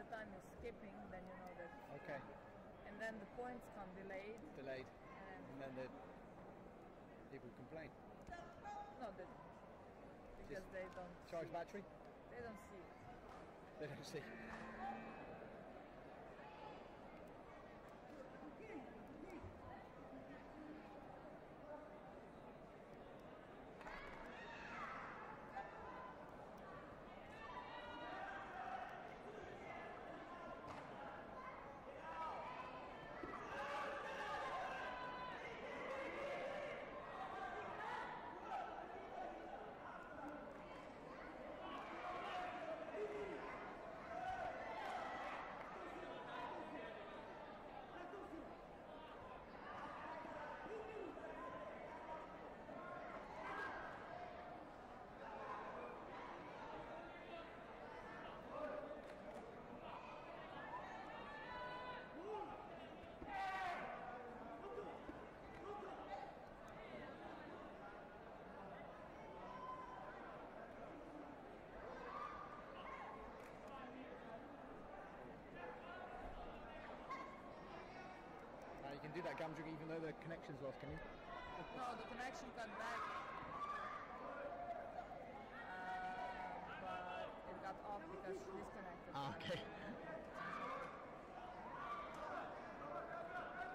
skipping, then you know that. Okay, And then the points come delayed, delayed, and and then the people complain. no, that because Just they don't Charge battery? They don't see it. They don't see. Do that gum even though the connection's lost, can you? No, the connection got back. Uh, but it got off because disconnected. Ah, okay.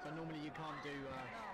So normally you can't do. Uh, No,